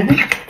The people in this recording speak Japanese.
です。